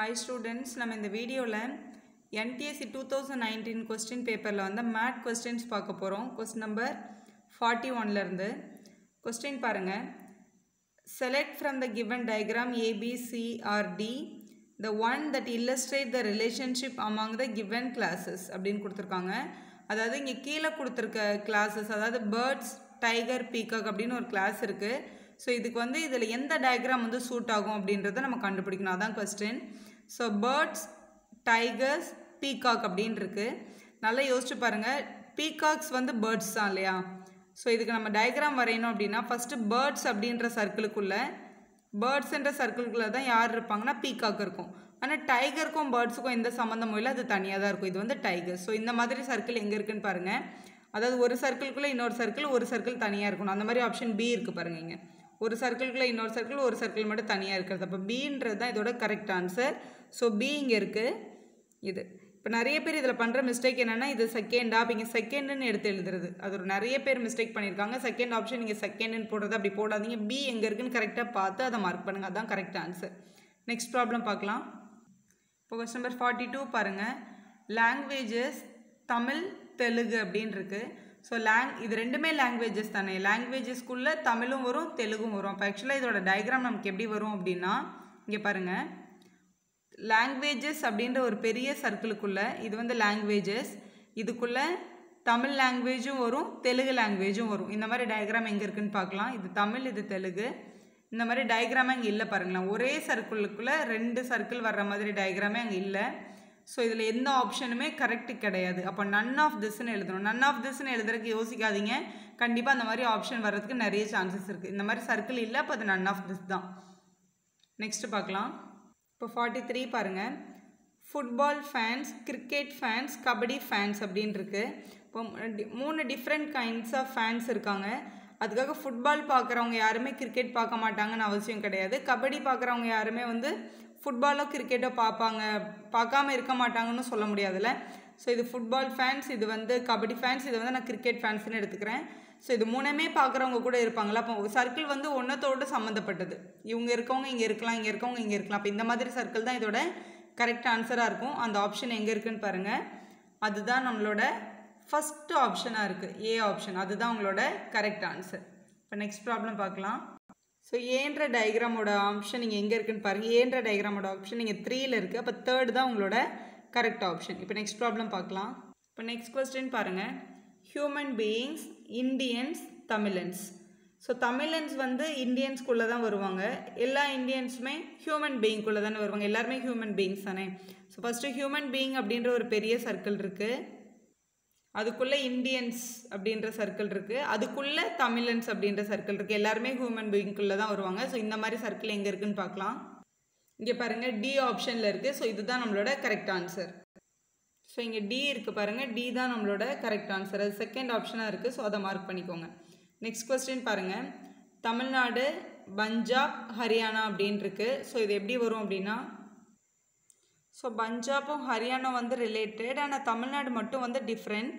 Hi students நம்ம இந்த வீடியோவில் NTSE two thousand nineteen question பேப்பரில் வந்து மேட் கொஸ்டின்ஸ் பார்க்க போகிறோம் கொஸ்டின் நம்பர் ஃபார்ட்டி ஒன்லேருந்து கொஸ்டின் பாருங்கள் select from the given diagram A B C or D the one that illustrate the relationship among the given classes அப்படின்னு கொடுத்துருக்காங்க. அதாவது இங்கே கீழே கொடுத்துருக்க கிளாஸஸ் அதாவது பேர்ட்ஸ் டைகர் பீகாக் அப்படின்னு ஒரு கிளாஸ் இருக்குது ஸோ இதுக்கு வந்து இதில் எந்த டயக்ராம் வந்து சூட் ஆகும் அப்படின்றத நம்ம கண்டுபிடிக்கணும். அதான் question so birds tigers peacock அப்படின்னு இருக்குது நல்லா யோசிச்சு பாருங்கள் பீகாக்ஸ் வந்து பேர்ட்ஸ் தான் இல்லையா? ஸோ இதுக்கு நம்ம டயக்ராம் வரையணும் அப்படின்னா ஃபஸ்ட்டு பேர்ட்ஸ் அப்படின்ற சர்க்கிளுக்குள்ளே பேர்ட்ஸ்ன்ற சர்க்கிளுக்குள்ளே தான் யார் இருப்பாங்கன்னா பீகாக் இருக்கும். ஆனால் டைகருக்கும் பேர்ட்ஸுக்கும் எந்த சம்மந்தமும் இல்லை. அது தனியாக தான் இருக்கும். இது வந்து டைகர் ஸோ இந்த மாதிரி சர்க்கிள் எங்கே இருக்குன்னு பாருங்கள் அதாவது ஒரு சர்க்கிள்குள்ளே இன்னொரு சர்க்கிள் ஒரு சர்க்கிள் தனியாக இருக்கணும். அந்த மாதிரி ஆப்ஷன் பி இருக்குது பாருங்க இங்கே. ஒரு சர்க்கிள்குள்ளே இன்னொரு சர்க்கிள் ஒரு சர்க்கிள் மட்டும் தனியாக இருக்கிறது. அப்போ பின்றது தான் இதோட கரெக்ட் ஆன்சர் ஸோ பி இங்கே இருக்குது இது. இப்போ நிறைய பேர் இதில் பண்ணுற மிஸ்டேக் என்னென்னா இது செகண்டா அப்போ இங்கே செகண்டுன்னு எடுத்து எழுதுறது. அது ஒரு நிறைய பேர் மிஸ்டேக் பண்ணியிருக்காங்க. செகண்ட் ஆப்ஷன் நீங்கள் செகண்டுன்னு போடுறது அப்படி போடாதீங்க. பி எங்கே இருக்குன்னு கரெக்டாக பார்த்து அதை மார்க் பண்ணுங்கள் அதுதான் கரெக்ட் ஆன்சர் நெக்ஸ்ட் ப்ராப்ளம் பார்க்கலாம். இப்போ கொஸ்டின் நம்பர் ஃபார்ட்டி டூ பாருங்கள் லாங்குவேஜஸ் தமிழ் தெலுங்கு அப்படின்னு இருக்குது ஸோ லேங் இது ரெண்டுமே லாங்குவேஜஸ் தானே. லாங்குவேஜஸ்க்குள்ளே தமிழும் வரும் தெலுங்கும் வரும். அப்போ ஆக்சுவலாக இதோட டயக்ராம் நமக்கு எப்படி வரும் அப்படின்னா இங்கே பாருங்கள் லாங்குவேஜஸ் அப்படின்ற ஒரு பெரிய சர்க்கிளுக்குள்ளே இது வந்து லாங்குவேஜஸ் இதுக்குள்ளே தமிழ் லாங்குவேஜும் வரும் தெலுங்கு லாங்குவேஜும் வரும். இந்த மாதிரி டயக்ராம் எங்கே இருக்குதுன்னு பார்க்கலாம். இது தமிழ் இது தெலுங்கு. இந்த மாதிரி டயக்ராமே அங்கே இல்லை பாருங்களேன். ஒரே சர்க்கிளுக்குள்ளே ரெண்டு சர்க்கிள் வர்ற மாதிரி டயக்ராமே அங்கே இல்லை. ஸோ இதில் எந்த ஆப்ஷனுமே கரெக்டு கிடையாது. அப்போ நன் ஆஃப் திஸ்ன்னு எழுதணும். நன் ஆஃப் திஸ்ன்னு எழுதுறதுக்கு யோசிக்காதீங்க. கண்டிப்பாக அந்த மாதிரி ஆப்ஷன் வர்றதுக்கு நிறைய சான்சஸ் இருக்குது இந்த மாதிரி சர்க்கிள் இல்லை அப்போ அது நன் ஆஃப் திஸ் தான். நெக்ஸ்ட்டு பார்க்கலாம். இப்போ ஃபார்ட்டி த்ரீ பாருங்கள் football fans cricket fans kabaddi fans அப்படின்னு இப்போ மூணு டிஃப்ரெண்ட் கைண்ட்ஸ் ஆஃப் ஃபேன்ஸ் இருக்காங்க. அதுக்காக ஃபுட்பால் பார்க்குறவங்க யாருமே கிரிக்கெட் பார்க்க மாட்டாங்கன்னு அவசியம் கிடையாது. கபடி பார்க்குறவங்க யாருமே வந்து ஃபுட்பாலோ கிரிக்கெட்டோ பார்ப்பாங்க. பார்க்காம இருக்க மாட்டாங்கன்னு சொல்ல முடியாதுல்ல. ஸோ இது ஃபுட்பால் ஃபேன்ஸ் இது வந்து கபடி ஃபேன்ஸ் இது வந்து நான் கிரிக்கெட் ஃபேன்ஸ்னு எடுத்துக்கிறேன். ஸோ இது மூணுமே பார்க்குறவங்க கூட இருப்பாங்களா அப்போ சர்க்கிள் வந்து ஒன்றத்தோடு சம்மந்தப்பட்டது இவங்க இருக்கவங்க இங்கே இருக்கலாம் இங்கே இருக்கவங்க இங்கே இருக்கலாம். அப்போ இந்த மாதிரி சர்க்கிள் தான் இதோட கரெக்ட் ஆன்சராக இருக்கும். அந்த ஆப்ஷன் எங்கே இருக்குன்னு பாருங்கள் அதுதான் நம்மளோட ஃபஸ்ட்டு ஆப்ஷனாக இருக்குது ஏ ஆப்ஷன் அதுதான் உங்களோட கரெக்ட் ஆன்சர் இப்போ நெக்ஸ்ட் ப்ராப்ளம் பார்க்கலாம். ஸோ ஏன்ற டயக்ராமோட ஆப்ஷன் நீங்கள் எங்கே இருக்குன்னு பாருங்கள் ஏன்ற டயக்ராமோட ஆப்ஷன் நீங்கள் த்ரீயில் இருக்குது அப்போ தேர்ட் தான் உங்களோட கரெக்ட் ஆப்ஷன் இப்போ நெக்ஸ்ட் ப்ராப்ளம் பார்க்கலாம். இப்போ நெக்ஸ்ட் கொஸ்டின் பாருங்கள் ஹியூமன் பீயிங்ஸ் இண்டியன்ஸ் தமிழன்ஸ் ஸோ தமிழன்ஸ் வந்து இந்தியன்ஸ்குள்ளே தான் வருவாங்க. எல்லா இந்தியன்ஸுமே ஹியூமன் பீயிங்குள்ளே தானே வருவாங்க. எல்லாருமே ஹியூமன் பீயிங்ஸ் தானே. ஸோ ஃபஸ்ட்டு ஹியூமன் பீயிங் அப்படின்ற ஒரு பெரிய சர்க்கிள் இருக்குது அதுக்குள்ளே இந்தியன்ஸ் அப்படின்ற சர்க்கிள் இருக்குது அதுக்குள்ளே தமிழன்ஸ் அப்படின்ற சர்க்கிள் இருக்குது எல்லாருமே ஹியூமன் பீயிங்குள்ளே தான் வருவாங்க. ஸோ இந்த மாதிரி சர்க்கிள் எங்கே இருக்குன்னு பார்க்கலாம். இங்கே பாருங்கள் டி ஆப்ஷனில் இருக்குது ஸோ இதுதான் நம்மளோட கரெக்ட் ஆன்சர் ஸோ இங்கே டி இருக்குது பாருங்கள் டி தான் நம்மளோட கரெக்ட் ஆன்சர் அது செகண்ட் ஆப்ஷனாக இருக்குது ஸோ அதை மார்க் பண்ணிக்கோங்க. நெக்ஸ்ட் கொஸ்டின் பாருங்கள் தமிழ்நாடு பஞ்சாப் ஹரியானா அப்படின்னு ஸோ இது எப்படி வரும் அப்படின்னா ஸோ பஞ்சாப்பும் ஹரியானா வந்து ரிலேட்டட் ஆனால் தமிழ்நாடு மட்டும் வந்து டிஃப்ரெண்ட்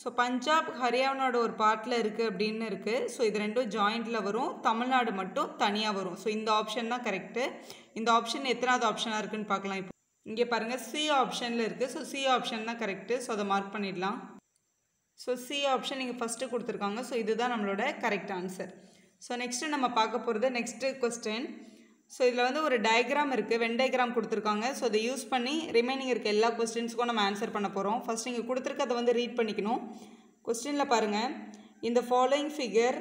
ஸோ பஞ்சாப் ஹரியானாவோட ஒரு பார்ட்டில் இருக்குது அப்படின்னு இருக்குது ஸோ இது ரெண்டும் ஜாயிண்டில் வரும். தமிழ்நாடு மட்டும் தனியாக வரும். ஸோ இந்த ஆப்ஷன் தான் கரெக்டு இந்த ஆப்ஷன் எத்தனாவது ஆப்ஷனாக இருக்குன்னு பார்க்கலாம் இப்போ. இங்கே பாருங்கள் சி ஆப்ஷனில் இருக்குது ஸோ சி ஆப்ஷன் தான் கரெக்டு ஸோ அதை மார்க் பண்ணிடலாம். ஸோ சி ஆப்ஷன் நீங்கள் ஃபஸ்ட்டு கொடுத்துருக்காங்க. ஸோ இதுதான் நம்மளோட கரெக்ட் ஆன்சர் ஸோ நெக்ஸ்ட்டு நம்ம பார்க்க போகிறது நெக்ஸ்ட்டு கொஸ்டின் ஸோ இதில் வந்து ஒரு டயக்ராம் இருக்குது வென் டயக்ராம் கொடுத்துருக்காங்க. ஸோ இதை யூஸ் பண்ணி ரிமைனிங் இருக்க எல்லா கொஸ்டின்ஸுக்கும் நம்ம ஆன்சர் பண்ண போகிறோம் ஃபஸ்ட் நீங்கள் கொடுத்துருக்கதை வந்து ரீட் பண்ணிக்கணும். கொஸ்டினில் பாருங்கள் இந்த following figure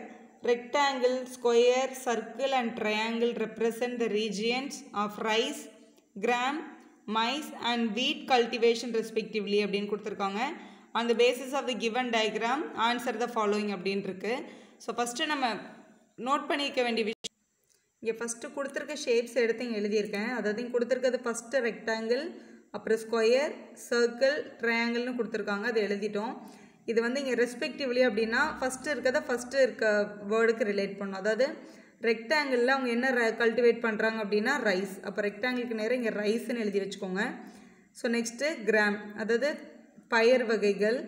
rectangle square circle and triangle represent the regions of rice gram maize and wheat cultivation respectively அப்படின்னு கொடுத்துருக்காங்க. On the basis of the given diagram answer the following அப்படின்னு ஸோ ஃபஸ்ட்டு நம்ம note பண்ணிக்க வேண்டிய விஷயம் இங்கே first கொடுத்துருக்க shapes எடுத்து எழுதியிருக்கேன். அதாவது இங்கே கொடுத்துருக்கிறது ஃபஸ்ட்டு ரெக்டாங்கிள் அப்புறம் ஸ்கொயர் சர்க்கிள் ட்ரையாங்கிள்னு கொடுத்துருக்காங்க. அதை எழுதிட்டோம். இது வந்து இங்கே ரெஸ்பெக்டிவ்லி அப்படின்னா ஃபஸ்ட்டு இருக்கிறத ஃபஸ்ட்டு இருக்க வேர்டுக்கு ரிலேட் பண்ணும். அதாவது ரெக்டாங்கிளில் அவங்க என்ன கல்டிவேட் பண்ணுறாங்க அப்படின்னா ரைஸ் அப்போ ரெக்டாங்கிளுக்கு நேரம் இங்கே ரைஸ்ன்னு எழுதி வச்சுக்கோங்க. ஸோ நெக்ஸ்ட்டு கிராம் அதாவது பயர் வகைகள்.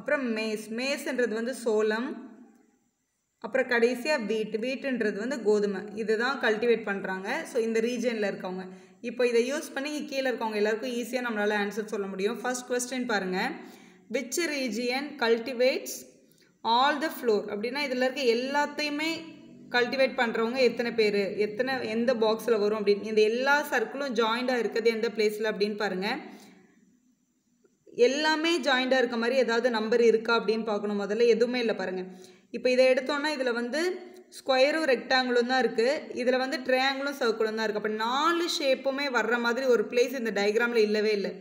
அப்புறம் மேஸ் மேஸ்ன்றது வந்து சோளம். அப்புறம் கடைசியாக வீட் வீட்டுன்றது வந்து கோதுமை. இதுதான் கல்டிவேட் பண்ணுறாங்க ஸோ இந்த ரீஜனில் இருக்கவங்க. இப்போ இதை யூஸ் பண்ணி கீழே இருக்கவங்க எல்லாருக்கும் ஈஸியாக நம்மளால் ஆன்சர் சொல்ல முடியும். ஃபர்ஸ்ட் கொஸ்டின் பாருங்கள் which region cultivates all the four அப்படின்னா இதில் இருக்க எல்லாத்தையுமே கல்டிவேட் பண்ணுறவங்க எத்தனை பேர்? எத்தனை எந்த பாக்ஸில் வரும் அப்படின்னு. இந்த எல்லா சர்க்கிளும் ஜாயிண்டாக இருக்குது எந்த பிளேஸில் அப்படின்னு பாருங்கள் எல்லாமே ஜாயிண்டாக இருக்க மாதிரி ஏதாவது நம்பர் இருக்கா அப்படின்னு பார்க்கணும். முதல்ல எதுவுமே இல்லை பாருங்கள் இப்போ இதை எடுத்தோன்னா இதில் வந்து ஸ்கொயரும் ரெக்டாங்கிளும் தான் இருக்குது இதில் வந்து ட்ரையாங்கிளும் சர்க்கிளும் தான் இருக்குது அப்போ நாலு ஷேப்புமே வர்ற மாதிரி ஒரு பிளேஸ் இந்த டயக்ராமில் இல்லவே இல்லை.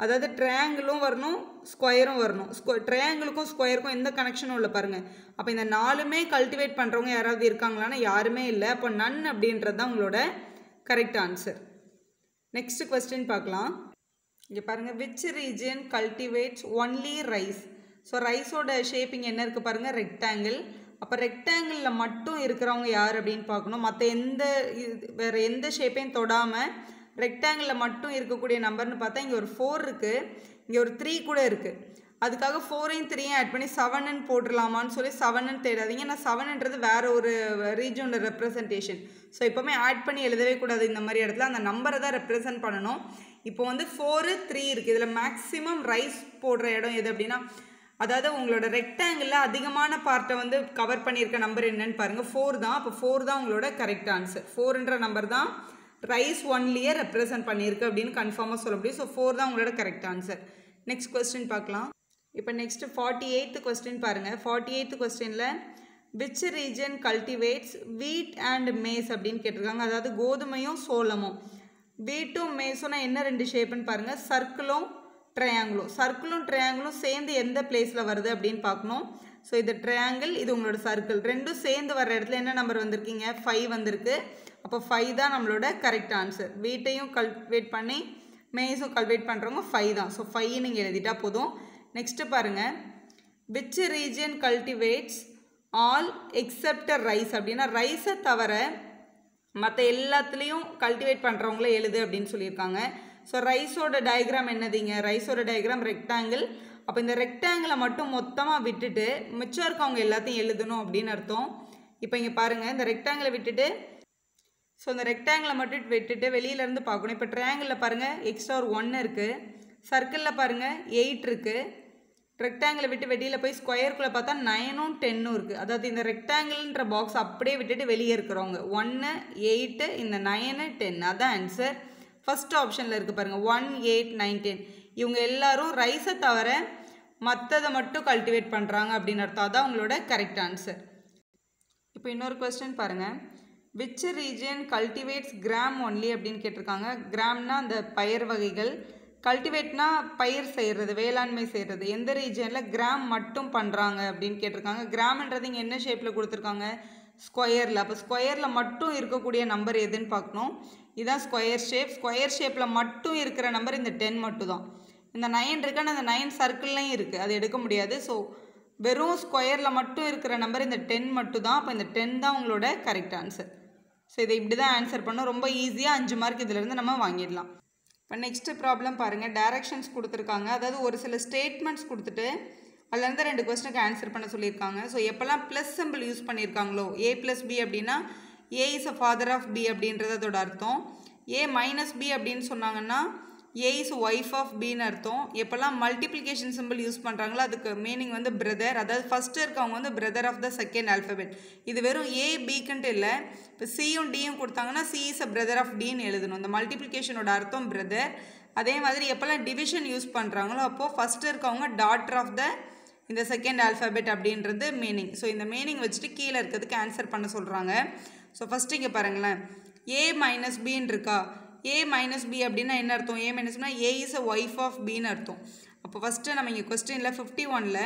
அதாவது ட்ரையாங்கிளும் வரணும் ஸ்கொயரும் வரணும். ஸ்கொ ட்ரையாங்கிளுக்கும் ஸ்கொயருக்கும் எந்த கனெக்ஷனும் இல்லை பாருங்கள் அப்போ இந்த நாலுமே கல்டிவேட் பண்ணுறவங்க யாராவது இருக்காங்களான்னா யாருமே இல்லை. அப்போ நன் அப்படின்றது தான் உங்களோட கரெக்ட் ஆன்சர் நெக்ஸ்ட் கொஸ்டின் பார்க்கலாம். இங்கே பாருங்கள் which region cultivates only rice so ரைஸோட shaping என்ன இருக்குது பாருங்கள் ரெக்டாங்கிள் அப்போ ரெக்டாங்கிளில் மட்டும் இருக்கிறவங்க யார் அப்படின்னு பார்க்கணும். மற்ற எந்த இது வேறு எந்த ஷேப்பையும் தொடாமல் ரெக்டாங்கிளில் மட்டும் இருக்கக்கூடிய நம்பர்னு பார்த்தா இங்கே ஒரு ஃபோர் இருக்குது இங்கே ஒரு த்ரீ கூட இருக்குது அதுக்காக ஃபோரையும் த்ரீயும் ஆட் பண்ணி செவனுன்னு போட்டுடலாமான்னு சொல்லி செவனுன்னு தேடாதீங்க. நான் செவனுன்றது வேறு ஒரு ரீஜனோட ரெப்ரசன்டேஷன் ஸோ எப்போவுமே ஆட் பண்ணி எழுதவே கூடாது இந்த மாதிரி இடத்துல. அந்த நம்பரை தான் ரெப்ரசன்ட் பண்ணணும். இப்போ வந்து ஃபோரு த்ரீ இருக்குது இதில் மேக்ஸிமம் ரைஸ் போடுற இடம் எது அப்படின்னா அதாவது உங்களோட ரெக்டாங்கிளில் அதிகமான பார்ட்டை வந்து கவர் பண்ணியிருக்க நம்பர் என்னன்னு பாருங்கள் ஃபோர் தான். அப்போ ஃபோர் தான் உங்களோட கரெக்ட் ஆன்சர் ஃபோர்ன்ற நம்பர் தான் ரைஸ் ஒன்லியே ரெப்ரசன்ட் பண்ணியிருக்கு அப்படின்னு கன்ஃபார்மாக சொல்ல முடியும். ஸோ ஃபோர் தான் உங்களோட கரெக்ட் ஆன்சர் நெக்ஸ்ட் கொஸ்டின் பார்க்கலாம். இப்போ நெக்ஸ்ட்டு ஃபார்ட்டி எயித்து கொஸ்டின் பாருங்கள் ஃபார்ட்டி எயித்து கொஸ்டினில் which region cultivates wheat and maize அப்படின்னு கேட்டிருக்காங்க. அதாவது கோதுமையும் சோளமும். வீட்டும் மேஸும்னா என்ன ரெண்டு ஷேப்புன்னு பாருங்கள் சர்க்கிளும் ட்ரையாங்கிளும் சர்க்கிளும் ட்ரையாங்கிளும் சேர்ந்து எந்த பிளேஸில் வருது அப்படின்னு பார்க்கணும். ஸோ இது ட்ரையாங்கிள் இது உங்களோட சர்க்கிள் ரெண்டும் சேர்ந்து வர்ற இடத்துல என்ன நம்பர் வந்திருக்கீங்க? ஃபைவ் வந்திருக்கு. அப்போ ஃபைவ் தான் நம்மளோட கரெக்ட் ஆன்சர் வீட்டையும் கல்டிவேட் பண்ணி மேஸும் கல்வேட் பண்ணுறவங்க ஃபைவ் தான். ஸோ ஃபைவ் நீங்கள் எழுதிட்டா போதும். நெக்ஸ்ட்டு பாருங்கள் which region cultivates all except rice அப்படின்னா ரைஸை தவிர மற்ற எல்லாத்துலேயும் கல்டிவேட் பண்ணுறவங்கள எழுது அப்படின்னு சொல்லியிருக்காங்க. ஸோ ரைஸோட டயக்ராம் என்னதுங்க? ரைஸோட டயக்ராம் ரெக்டாங்கிள் அப்போ இந்த ரெக்டாங்கிளை மட்டும் மொத்தமாக விட்டுட்டு மிச்சம் இருக்கவங்க எல்லாத்தையும் எழுதணும் அப்படின்னு அர்த்தம். இப்போ இங்கே பாருங்கள் இந்த ரெக்டாங்கிளை விட்டுட்டு ஸோ இந்த ரெக்டாங்கிளை மட்டும் விட்டுட்டு வெளியிலேருந்து பார்க்கணும். இப்போ ட்ரையாங்கிளில் பாருங்கள் எக்ஸ்ட்ரா ஒரு ஒன்று இருக்குது சர்க்கிளில் பாருங்கள் எயிட் இருக்குது ரெக்டாங்கிளை விட்டு வெளியில் போய் ஸ்கொயருக்குள்ளே பார்த்தா நைனும் டென்னும் இருக்குது அதாவது இந்த ரெக்டாங்கிள்ன்ற பாக்ஸ் அப்படியே விட்டுட்டு வெளியே இருக்கிறவங்க. ஒன்று எயிட்டு இந்த நைனு டென் அதான் ஆன்சர் ஃபஸ்ட் ஆப்ஷனில் இருக்குது பாருங்கள் ஒன் எயிட் நைன் டென் இவங்க எல்லாரும் ரைஸை தவிர மற்றதை மட்டும் கல்டிவேட் பண்ணுறாங்க அப்படின்னு அர்த்தம். அதான் உங்களோட கரெக்ட் ஆன்சர் இப்போ இன்னொரு கொஸ்டின் பாருங்கள் which region cultivates gram only அப்படின்னு கேட்டிருக்காங்க. கிராம்னா அந்த பயிர் வகைகள். கல்டிவேட்னா பயிர் செய்கிறது வேளாண்மை செய்கிறது எந்த ரீஜனில் கிராம் மட்டும் பண்ணுறாங்க அப்படின்னு கேட்டிருக்காங்க. கிராம்ன்றது இங்கே என்ன ஷேப்பில் கொடுத்துருக்காங்க? ஸ்கொயரில் அப்போ ஸ்கொயரில் மட்டும் இருக்கக்கூடிய நம்பர் எதுன்னு பார்க்கணும். இதுதான் ஸ்கொயர் ஷேப் ஸ்கொயர் ஷேப்பில் மட்டும் இருக்கிற நம்பர் இந்த டென் மட்டும் தான் இந்த நைன் இருக்குன்னு அந்த நைன் சர்க்கிள்லையும் இருக்குது அது எடுக்க முடியாது. ஸோ வெறும் ஸ்கொயரில் மட்டும் இருக்கிற நம்பர் இந்த டென் மட்டும் தான் அப்போ இந்த டென் தான் உங்களோட கரெக்ட் ஆன்சர் ஸோ இதை இப்படி தான் ஆன்சர் பண்ணோம். ரொம்ப ஈஸியாக அஞ்சு மார்க் இதிலேருந்து நம்ம வாங்கிடலாம். இப்போ நெக்ஸ்ட்டு ப்ராப்ளம் பாருங்கள் டேரக்ஷன்ஸ் கொடுத்துருக்காங்க. அதாவது ஒரு சில ஸ்டேட்மெண்ட்ஸ் கொடுத்துட்டு அதுலேருந்து ரெண்டு கொஸ்டினுக்கு ஆன்சர் பண்ண சொல்லியிருக்காங்க. ஸோ எப்போல்லாம் ப்ளஸ் சிம்பிள் யூஸ் பண்ணியிருக்காங்களோ ஏ ப்ளஸ் பி அப்படின்னா A is a father of B அப்படின்றது அதோட அர்த்தம். ஏ மைனஸ் பி அப்படின்னு சொன்னாங்கன்னா ஏ இஸ் ஒய்ஃப் ஆஃப் பின்னு அர்த்தம். எப்போல்லாம் மல்டிப்ளிகேஷன் சிம்பிள் யூஸ் பண்ணுறாங்களோ அதுக்கு மீனிங் வந்து பிரதர் அதாவது ஃபஸ்ட்டு இருக்கவங்க வந்து brother of the second alphabet இது வெறும் ஏ பிக்குன்ட்டு இல்லை. இப்போ சியும் டியும் கொடுத்தாங்கன்னா C is a brother of டின்னு எழுதணும். இந்த மல்டிப்ளிகேஷனோட அர்த்தம் பிரதர் அதே மாதிரி எப்போல்லாம் டிவிஷன் யூஸ் பண்ணுறாங்களோ அப்போது ஃபஸ்ட்டு இருக்கவங்க டாட்டர் ஆஃப் த இந்த செகண்ட் ஆல்ஃபபெட் அப்படின்றது மீனிங் ஸோ இந்த மீனிங் வச்சுட்டு கீழே இருக்கிறதுக்கு ஆன்சர் பண்ண சொல்கிறாங்க ஸோ ஃபஸ்ட்டு இங்கே பாருங்களேன். ஏ மைனஸ் பின்னு இருக்கா? ஏ மைனஸ் பி அப்படின்னா என்ன அர்த்தம்? A மைனஸ்னா A is a wife of பின்னு அர்த்தம். அப்போ ஃபஸ்ட்டு நம்ம இங்கே கொஸ்டினில் ஃபிஃப்டி ஒனில்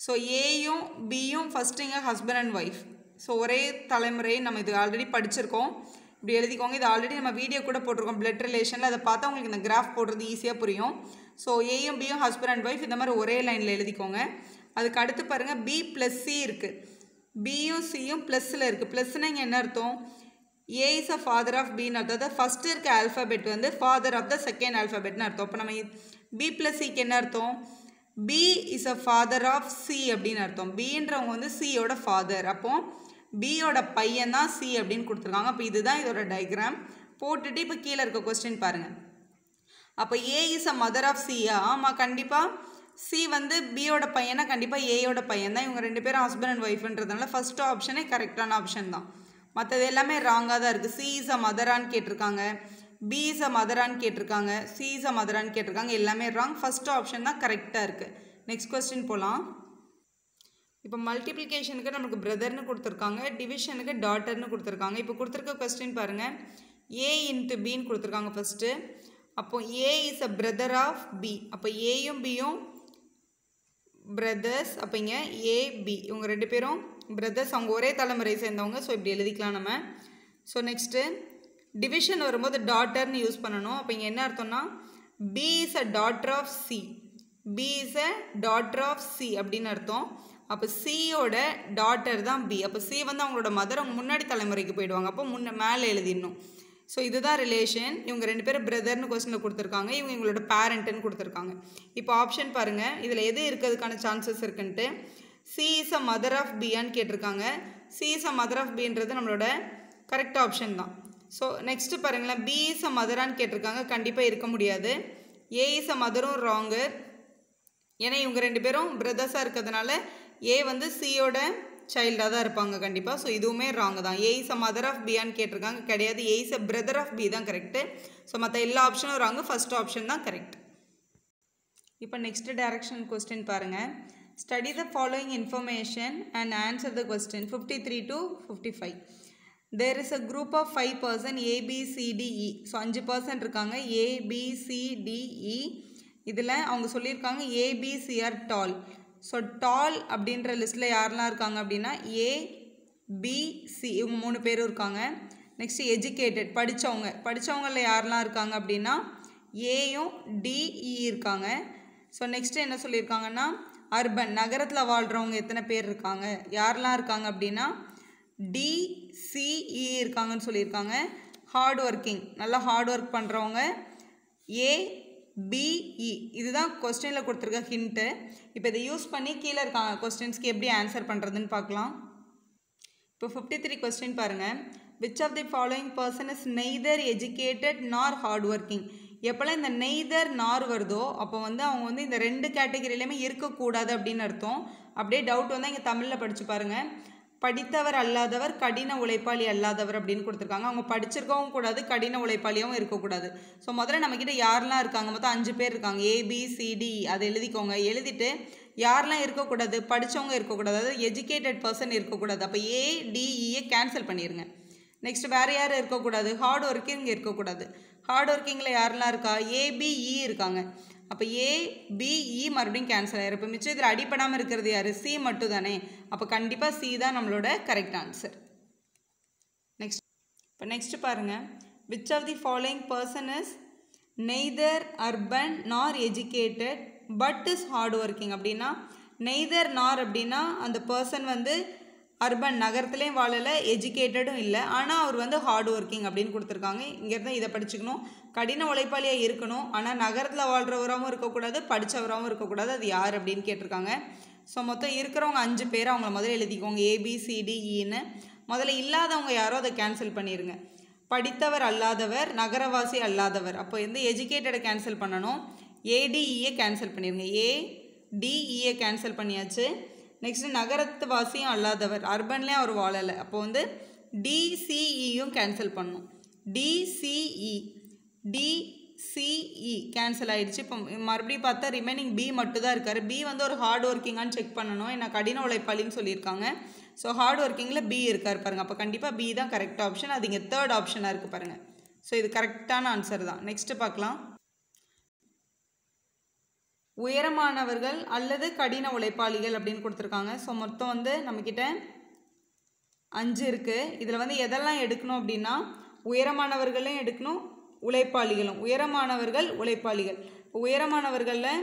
ஸோ ஏயும் பியும் ஃபஸ்ட்டு இங்கே ஹஸ்பண்ட் அண்ட் ஒய்ஃப் ஸோ ஒரே தலைமுறை நம்ம இது ஆல்ரெடி படிச்சிருக்கோம். இப்படி எழுதிக்கோங்க. இது ஆல்ரெடி நம்ம வீடியோ கூட போட்டிருக்கோம். பிளட் ரிலேஷனில் அதை பார்த்தா உங்களுக்கு இந்த கிராஃப் போடுறது ஈஸியாக புரியும். ஸோ ஏயும் பியும் ஹஸ்பண்ட் அண்ட் ஒய்ஃப் இந்த மாதிரி ஒரே லைனில் எழுதிக்கோங்க. அதுக்கு அடுத்து பாருங்கள் பி ப்ளஸ் சி இருக்குது பியும் சியும் ப்ளஸ்ஸில் இருக்குது ப்ளஸ்னா இங்கே என்ன அர்த்தம்? A is a father of பின்னு அர்த்தம். அதாவது ஃபஸ்ட்டு இருக்க ஆல்ஃபாபெட் வந்து ஃபாதர் ஆஃப் த செகண்ட் ஆல்ஃபாபெட்னு அர்த்தம். அப்போ நம்ம பி ப்ளஸ் சிக்கு என்ன அர்த்தம்? B is a father of C அப்படின்னு அர்த்தம். பின்றவங்க வந்து சியோட ஃபாதர் அப்போ பியோட பையன் தான் சி அப்படின்னு கொடுத்துருக்காங்க. அப்போ இதுதான் இதோட டயக்ராம் போட்டுட்டு இப்போ கீழே இருக்க கொஸ்டின் பாருங்கள் அப்போ A is a mother of சியா ஆமாம் கண்டிப்பாக சி வந்து பியோட பையனா? கண்டிப்பாக ஏயோட பையன் தான் இவங்க ரெண்டு பேரும் ஹஸ்பண்ட் அண்ட் ஒய்ஃப்ன்றதுனால ஃபஸ்ட் ஆப்ஷனே கரெக்டான ஆப்ஷன் தான். மற்றது எல்லாமே ராங்காக தான் இருக்குது சி இஸ் அ மதரான்னு கேட்டிருக்காங்க. பி இஸ் அ மதரான்னு கேட்டிருக்காங்க. சி இஸ் அ மதரான்னு கேட்டிருக்காங்க. எல்லாமே ராங் ஃபஸ்ட் ஆப்ஷன் தான் கரெக்டாக இருக்குது நெக்ஸ்ட் கொஸ்டின் போகலாம் இப்போ மல்டிப்ளிகேஷனுக்கு நமக்கு பிரதர்னு கொடுத்துருக்காங்க. டிவிஷனுக்கு டாட்டர்னு கொடுத்துருக்காங்க. இப்போ கொடுத்துருக்க கொஸ்டின் பாருங்கள் ஏ இன்ட்டு பின்னு கொடுத்துருக்காங்க ஃபஸ்ட்டு அப்போ A is a brother of B அப்போ ஏயும் பியும் பிரதர்ஸ் அப்போ இங்கே ஏபி இவங்க ரெண்டு பேரும் பிரதர்ஸ் அவங்க ஒரே தலைமுறை சேர்ந்தவங்க ஸோ இப்படி எழுதிக்கலாம் நம்ம. ஸோ நெக்ஸ்ட்டு டிவிஷன் வரும்போது டாட்டர்னு யூஸ் பண்ணணும். அப்போ இங்கே என்ன அர்த்தம்னா B is a daughter of C B is a daughter of C அப்படின்னு அர்த்தம். அப்போ சியோட டாட்டர் தான் பி அப்போ சி வந்து அவங்களோட மதர் அவங்க முன்னாடி தலைமுறைக்கு போயிடுவாங்க. அப்போ முன்ன மேலே எழுதிடணும். ஸோ இதுதான் ரிலேஷன் இவங்க ரெண்டு பேரும் பிரதர்னு கொஸ்டினில் கொடுத்துருக்காங்க. இவங்க இவங்களோட பேரண்ட்டுன்னு கொடுத்துருக்காங்க. இப்போ ஆப்ஷன் பாருங்கள் இதில் எது இருக்கிறதுக்கான சான்சஸ் இருக்குன்ட்டு. C is a mother of பியான்னு கேட்டிருக்காங்க. C is a mother of பின்றது நம்மளோட கரெக்ட் ஆப்ஷன் தான். ஸோ நெக்ஸ்ட்டு பாருங்களேன். பி இஸ் அ மதரான்னு கேட்டிருக்காங்க. கண்டிப்பாக இருக்க முடியாது. ஏ இஸ் அ மதரும் ராங்கு ஏன்னா இவங்க ரெண்டு பேரும் பிரதர்ஸாக இருக்கிறதுனால ஏ வந்து சியோட சைல்டாக தான் இருப்பாங்க கண்டிப்பாக ஸோ இதுவுமே ராங் தான். A is a mother of பியான்னு கேட்டிருக்காங்க. கிடையாது. A is a brother of B தான் கரெக்டு ஸோ மற்ற எல்லா ஆப்ஷனும் ராங்கு ஃபஸ்ட் ஆப்ஷன் தான் கரெக்ட் இப்போ நெக்ஸ்ட் டைரக்ஷன் கொஸ்டின் பாருங்கள் study the following information and answer the question fifty three to fifty five there is a group of five person A B C D E so அஞ்சு person இருக்காங்க. ஏபிசிடிஇ இதில் அவங்க சொல்லியிருக்காங்க ஏபிசிஆர் டால் so டால் அப்படின்ற லிஸ்ட்டில் யாரெல்லாம் இருக்காங்க அப்படின்னா ஏ பிசி இவங்க மூணு பேரும் இருக்காங்க. நெக்ஸ்ட்டு எஜுகேட்டட் படித்தவங்க படித்தவங்களில் யாரெல்லாம் இருக்காங்க அப்படின்னா ஏயும் டிஇ e இருக்காங்க. ஸோ நெக்ஸ்ட்டு என்ன சொல்லியிருக்காங்கன்னா அர்பன் நகரத்தில் வாழ்கிறவங்க எத்தனை பேர் இருக்காங்க? யாரெல்லாம் இருக்காங்க அப்படின்னா டிசிஇ e இருக்காங்கன்னு சொல்லியிருக்காங்க. ஹார்ட் ஒர்க்கிங் நல்லா ஹார்ட் ஒர்க் பண்ணுறவங்க ஏ பிஇ இதுதான் கொஸ்டினில் கொடுத்துருக்க ஹிண்ட்டு இப்போ இதை யூஸ் பண்ணி கீழே இருக்க கொஸ்டின்ஸ்க்கு எப்படி ஆன்சர் பண்ணுறதுன்னு பார்க்கலாம். இப்போ ஃபிஃப்டி த்ரீ கொஸ்டின் பாருங்கள் which of the following person is neither educated nor hard working எப்போல்லாம் இந்த நெய்தர் நார் வருதோ அப்போ வந்து அவங்க வந்து இந்த ரெண்டு கேட்டகரியிலையுமே இருக்கக்கூடாது அப்படின்னு அர்த்தம். அப்படியே டவுட் வந்தால் இங்கே தமிழில் படித்து பாருங்கள் படித்தவர் அல்லாதவர் கடின உழைப்பாளி அல்லாதவர் அப்படின்னு கொடுத்துருக்காங்க. அவங்க படிச்சிருக்கவும் கூடாது கடின உழைப்பாளியாகவும் இருக்கக்கூடாது. ஸோ முதல்ல நம்மக்கிட்ட யாரெல்லாம் இருக்காங்க? மொத்தம் அஞ்சு பேர் இருக்காங்க. ஏபிசிடி அதை எழுதிக்கோங்க. எழுதிட்டு யாரெல்லாம் இருக்கக்கூடாது? படித்தவங்க இருக்கக்கூடாது. அதாவது எஜுகேட்டட் பர்சன் இருக்கக்கூடாது. அப்போ ஏடிஇயை e கேன்சல் பண்ணிடுங்க நெக்ஸ்ட் வேறு யார் இருக்கக்கூடாது? ஹார்ட் ஒர்க்கிங் இருக்கக்கூடாது. ஹார்ட் ஒர்க்கிங்கில் யாரெல்லாம் இருக்கா? ஏபிஇ e இருக்காங்க. அப்போ ஏ பிஇ e மறுபடியும் கேன்சல் ஆயிரும். இப்போ மிச்சம் இதில் அடிப்படாமல் இருக்கிறது யார்? சி மட்டும் தானே அப்போ கண்டிப்பாக சி தான் நம்மளோட கரெக்ட் ஆன்சர் நெக்ஸ்ட் இப்போ நெக்ஸ்ட் பாருங்கள் which of the following person is neither urban nor educated but is hard working அப்படின்னா நெய்தர் நார் அப்படின்னா அந்த பர்சன் வந்து அர்பன் நகரத்துலேயும் வாழலை எஜுகேட்டடும் இல்லை. ஆனால் அவர் வந்து ஹார்ட் ஒர்க்கிங் அப்படின்னு கொடுத்துருக்காங்க. இங்கேருந்து இதை படிச்சுக்கணும். கடின உழைப்பாளியாக இருக்கணும். ஆனால் நகரத்தில் வாழ்கிறவராகவும் இருக்கக்கூடாது படித்தவராகவும் இருக்கக்கூடாது. அது யார் அப்படின்னு கேட்டிருக்காங்க. ஸோ மொத்தம் இருக்கிறவங்க அஞ்சு பேர் அவங்கள முதல்ல எழுதிக்கோங்க. ஏபிசிடிஇன்னு e முதல்ல இல்லாதவங்க யாரோ அதை கேன்சல் பண்ணிடுங்க படித்தவர் அல்லாதவர் நகரவாசி அல்லாதவர். அப்போ வந்து எஜுகேட்டடை கேன்சல் பண்ணணும். ஏடிஇயை கேன்சல் பண்ணிடுங்க ஏடிஇயை கேன்சல் பண்ணியாச்சு. நெக்ஸ்ட்டு நகரத்து வாசியும் அல்லாதவர். அர்பன்லேயும் அவர் வாழலை. அப்போ வந்து டிசிஇயும் கேன்சல் பண்ணும். டிசிஇ டிசிஇ கேன்சல் ஆயிடுச்சு. இப்போ மறுபடியும் பார்த்தா ரிமைனிங் பி மட்டும் தான் இருக்கார். பி வந்து ஒரு ஹார்ட் ஒர்க்கிங்கான்னு செக் பண்ணணும். என்ன கடின உழைப்பாளின்னு சொல்லியிருக்காங்க. ஸோ ஹார்ட் ஒர்க்கிங்கில் பி இருக்கார் பாருங்கள் அப்போ கண்டிப்பாக பி தான் கரெக்ட் ஆப்ஷன் அது இங்கே தேர்ட் ஆப்ஷனாக இருக்குது பாருங்கள் ஸோ இது கரெக்டான ஆன்சர் தான். நெக்ஸ்ட்டு பார்க்கலாம். உயரமானவர்கள் அல்லது கடின உழைப்பாளிகள் அப்படின்னு கொடுத்துருக்காங்க. ஸோ மொத்தம் வந்து நம்மக்கிட்ட அஞ்சு இருக்குது இதில் வந்து எதெல்லாம் எடுக்கணும் அப்படின்னா உயரமானவர்களையும் எடுக்கணும் உழைப்பாளிகளும். உயரமானவர்கள் உழைப்பாளிகள். இப்போ உயரமானவர்களில்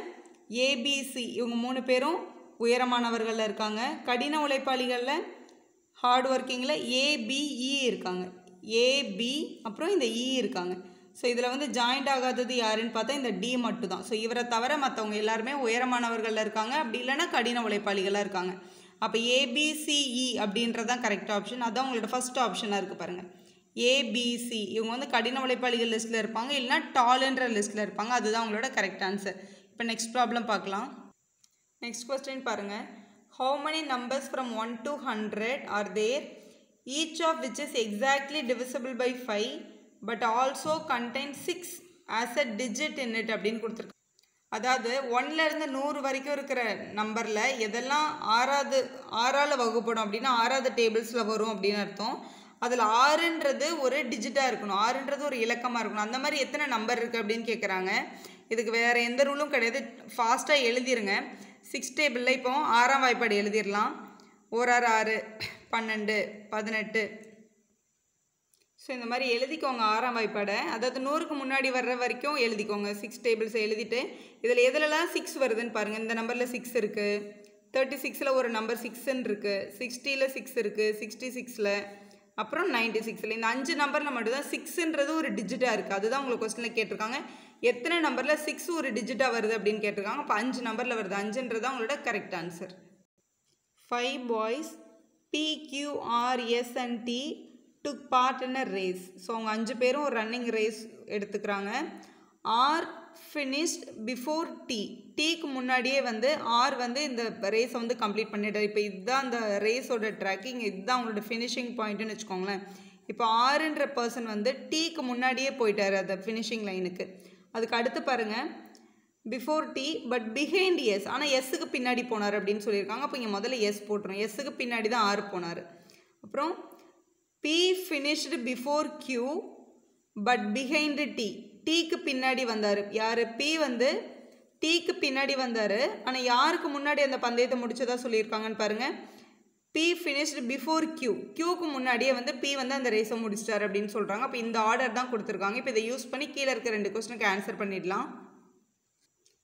ஏபிசி இவங்க மூணு பேரும் உயரமானவர்களில் இருக்காங்க. கடின உழைப்பாளிகளில் ஹார்ட் ஒர்க்கிங்கில் ஏபிஇ e இருக்காங்க. ஏபி அப்புறம் இந்த இ இருக்காங்க. ஸோ இதில் வந்து ஜாயிண்ட் ஆகாதது யாருன்னு பார்த்தா இந்த டி மட்டும் தான் ஸோ இவரை தவிர மற்றவங்க எல்லாருமே உயரமானவர்களில் இருக்காங்க. அப்படி இல்லைன்னா கடின உழைப்பாளிகளாக இருக்காங்க. அப்போ ஏபிசிஇ e அப்படின்றது தான் கரெக்ட் ஆப்ஷன் அதுதான் உங்களோட ஃபஸ்ட் ஆப்ஷனாக இருக்குது பாருங்கள் ஏபிசி இவங்க வந்து கடின உழைப்பாளிகள் லிஸ்ட்டில் இருப்பாங்க. இல்லைனா டாலுன்ற லிஸ்ட்டில் இருப்பாங்க. அதுதான் உங்களோட கரெக்ட் ஆன்சர் இப்போ நெக்ஸ்ட் ப்ராப்ளம் பார்க்கலாம். நெக்ஸ்ட் கொஸ்டின் பாருங்கள் how many numbers from one to hundred are there each of which is exactly divisible by five but also contain six as a digit in it அப்படின்னு கொடுத்துருக்கு. அதாவது ஒன்லருந்து நூறு வரைக்கும் இருக்கிற நம்பரில் எதெல்லாம் ஆறாவது ஆறால் வகுப்படும் அப்படின்னா ஆறாவது டேபிள்ஸில் வரும் அப்படின்னு அர்த்தம். அதில் ஆறுன்றது ஒரு டிஜிட்டாக இருக்கணும். ஆறுன்றது ஒரு இலக்கமாக இருக்கணும். அந்த மாதிரி எத்தனை நம்பர் இருக்குது அப்படின்னு கேட்குறாங்க இதுக்கு வேறு எந்த ரூலும் கிடையாது. ஃபாஸ்ட்டாக எழுதிருங்க. சிக்ஸ் டேபிளில் இப்போ ஆறாம் வாய்ப்பாடு எழுதிடலாம் ஓராறு ஆறு பன்னெண்டு பதினெட்டு ஸோ இந்த மாதிரி எழுதிக்கோங்க ஆறாம் வாய்ப்பாடை. அதாவது நூறுக்கு முன்னாடி வர்ற வரைக்கும் எழுதிக்கோங்க. சிக்ஸ் டேபிள்ஸ் எழுதிட்டு இதில் எதுலலாம் சிக்ஸ் வருதுன்னு பாருங்கள் இந்த நம்பரில் சிக்ஸ் இருக்குது தேர்ட்டி சிக்ஸில் ஒரு நம்பர் சிக்ஸ்ன்னு இருக்குது சிக்ஸ்டியில் சிக்ஸ் இருக்குது சிக்ஸ்டி சிக்ஸில் அப்புறம் நைன்டி சிக்ஸில் இந்த அஞ்சு நம்பரில் மட்டும்தான் சிக்ஸுன்றது ஒரு டிஜிட்டாக இருக்குது அதுதான் உங்களுக்கு கொஸ்டினில் கேட்டிருக்காங்க. எத்தனை நம்பரில் சிக்ஸ் ஒரு டிஜிட்டாக வருது அப்படின்னு கேட்டிருக்காங்க. அப்போ அஞ்சு நம்பரில் வருது. அஞ்சுன்றது தான் உங்களோட correct answer five boys P Q R S and T took part in a race so அவங்க அஞ்சு பேரும் ஒரு ரன்னிங் ரேஸ் எடுத்துக்கிறாங்க. ஆர் ஃபினிஷ்ட் பிஃபோர் டி டீக்கு முன்னாடியே வந்து ஆர் வந்து இந்த ரேஸை வந்து கம்ப்ளீட் பண்ணிட்டார். இப்போ இதுதான் அந்த ரேஸோட ட்ராக்கிங் இதுதான் அவங்களோட ஃபினிஷிங் பாயிண்ட்டுன்னு வச்சுக்கோங்களேன். இப்போ ஆறுன்ற பர்சன் வந்து டீக்கு முன்னாடியே போயிட்டார் அந்த ஃபினிஷிங் லைனுக்கு அதுக்கு அடுத்து பாருங்கள் before T but behind S ஆனால் எஸ்ஸுக்கு பின்னாடி போனார் அப்படின்னு சொல்லியிருக்காங்க. அப்போ இங்கே முதல்ல எஸ் போட்டுரும். எஸ்ஸுக்கு பின்னாடி தான் ஆறு போனார். அப்புறம் P finished before Q but behind T டீக்கு பின்னாடி வந்தார். யார்? பி வந்து டீக்கு பின்னாடி வந்தார். ஆனால் யாருக்கு முன்னாடி அந்த பந்தயத்தை முடிச்சதாக சொல்லியிருக்காங்கன்னு பாருங்கள் பி ஃபினிஷ்டு பிஃபோர் கியூ கியூக்கு முன்னாடியே வந்து பி வந்து அந்த ரேஸை முடிச்சிட்டார் அப்படின்னு சொல்கிறாங்க அப்போ இந்த ஆர்டர் தான் கொடுத்துருக்காங்க. இப்போ இதை யூஸ் பண்ணி கீழே இருக்க ரெண்டு கொஸ்டினுக்கு ஆன்சர் பண்ணிடலாம்.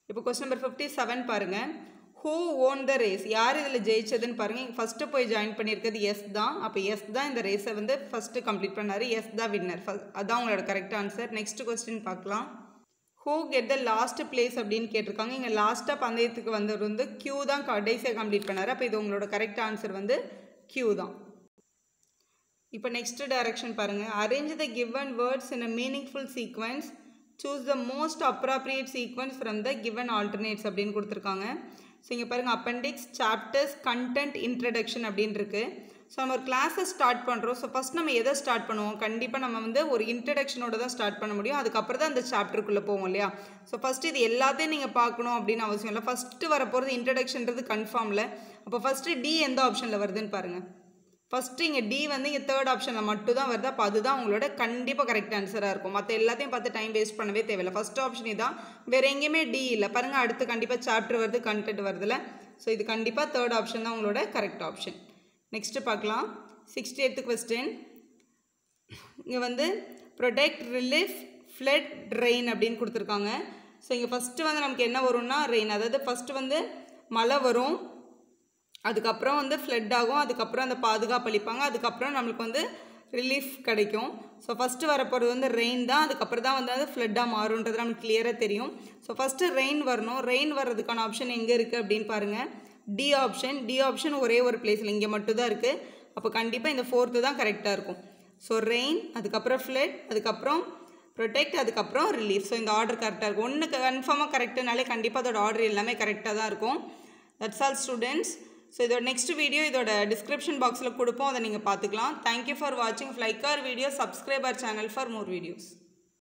இப்போ கொஸ்டின் நம்பர் ஃபிஃப்டி செவன் பாருங்கள் ஹூ ஓன் த ரேஸ் யார் இதில் ஜெயிச்சதுன்னு பாருங்கள் ஃபஸ்ட்டு போய் ஜாயின் பண்ணியிருக்கிறது எஸ் தான். அப்போ எஸ் தான் இந்த ரேஸை வந்து ஃபஸ்ட்டு கம்ப்ளீட் பண்ணார். எஸ் தான் வின்னர் ஃபஸ்ட் அதான் உங்களோட கரெக்ட் ஆன்சர் நெக்ஸ்ட் கொஸ்டின் பார்க்கலாம். Who get the last place அப்படின்னு கேட்டிருக்காங்க. இங்கே லாஸ்ட்டாக பந்தயத்துக்கு வந்தவர் வந்து கியூ தான் கடைசியாக கம்ப்ளீட் பண்ணார். அப்போ இது உங்களோட கரெக்ட் ஆன்சர் வந்து கியூ தான். இப்போ நெக்ஸ்ட் டைரக்ஷன் பாருங்கள் arrange the given words in a meaningful sequence choose the most appropriate sequence from the given alternates அப்படின்னு கொடுத்துருக்காங்க. ஸோ இங்கே பாருங்கள் அப்பெண்டிக்ஸ் சாப்டர்ஸ் கண்டென்ட் இன்ட்ரடக்ஷன் அப்படின்ருக்கு. ஸோ நம்ம ஒரு கிளாஸை ஸ்டார்ட் பண்ணுறோம் ஸோ ஃபஸ்ட் நம்ம எதை ஸ்டார்ட் பண்ணுவோம்? கண்டிப்பாக நம்ம வந்து ஒரு இன்ட்ரடக்ஷனோட தான் ஸ்டார்ட் பண்ண முடியும். அதுக்கப்புறம் தான் அந்த சாப்டருக்குள்ளே போவோம் இல்லையா? ஸோ ஃபஸ்ட்டு இது எல்லாத்தையும் நீங்கள் பார்க்கணும் அப்படின்னு அவசியம் இல்லை. ஃபஸ்ட்டு வரப்போகிறது இன்ட்ரடக்ஷன்றது கன்ஃபார்மில் அப்போ ஃபஸ்ட்டு டி எந்த ஆப்ஷனில் வருதுன்னு பாருங்கள் ஃபஸ்ட்டு இங்கே டி வந்து இங்கே தேர்ட் ஆப்ஷனில் மட்டும் தான் வருது. அப்போ அதுதான் உங்களோட கண்டிப்பாக கரெக்ட் ஆன்சராக இருக்கும். மற்ற எல்லாத்தையும் பார்த்து டைம் வேஸ்ட் பண்ணவே தேவையில்லை. ஃபஸ்ட் ஆப்ஷன் இதான். வேறு எங்கேயுமே டி இல்லை. பாருங்கள் அடுத்து கண்டிப்பாக சாப்டர் வருது கண்டென்ட் வருதுல. ஸோ இது கண்டிப்பாக தேர்ட் ஆப்ஷன் தான் உங்களோட கரெக்ட் ஆப்ஷன் நெக்ஸ்ட்டு பார்க்கலாம். சிக்ஸ்டி எய்த்து கொஸ்டின் இங்கே வந்து ப்ரொடெக்ட் ரிலீஃப் ஃப்ளட் ரெயின் அப்படின்னு கொடுத்துருக்காங்க. ஸோ இங்கே ஃபஸ்ட்டு வந்து நமக்கு என்ன வரும்னா ரெயின் அதாவது ஃபஸ்ட்டு வந்து மழை வரும். அதுக்கப்புறம் வந்து ஃப்ளட் ஆகும். அதுக்கப்புறம் அந்த பாதுகாப்பு அளிப்பாங்க. அதுக்கப்புறம் நம்மளுக்கு வந்து ரிலீஃப் கிடைக்கும். ஸோ ஃபஸ்ட்டு வரப்போகிறது வந்து ரெயின் தான். அதுக்கப்புறம் தான் வந்து அது ஃப்ளட்டாக மாறுன்றது நமக்கு கிளியராக தெரியும். ஸோ ஃபஸ்ட்டு ரெயின் வரணும். ரெயின் வர்றதுக்கான ஆப்ஷன் எங்கே இருக்குது அப்படின்னு பாருங்கள் டி ஆப்ஷன் டி ஆப்ஷன் ஒரே ஒரு பிளேஸில் இங்கே மட்டும்தான் இருக்குது அப்போ கண்டிப்பாக இந்த ஃபோர்த்து தான் கரெக்டாக இருக்கும். ஸோ ரெயின் அதுக்கப்புறம் ஃப்ளட் அதுக்கப்புறம் ப்ரொடெக்ட் அதுக்கப்புறம் ரிலீஃப் ஸோ இந்த ஆர்டர் கரெக்டாக இருக்கும். ஒன்று கன்ஃபார்மாக கரெக்டுனாலே கண்டிப்பாக அதோட ஆர்டர் எல்லாமே கரெக்டாக தான் இருக்கும். தட்ஸ் ஆல் ஸ்டூடெண்ட்ஸ் ஸோ இதோட நெக்ஸ்ட் வீடியோ இதோட டிஸ்கிரிப்ஷன் பாக்ஸில் கொடுப்போம். அதை நீங்கள் பார்த்துக்கலாம். தேங்க்யூ ஃபார் வாட்சிங் like our video subscribe channel for more videos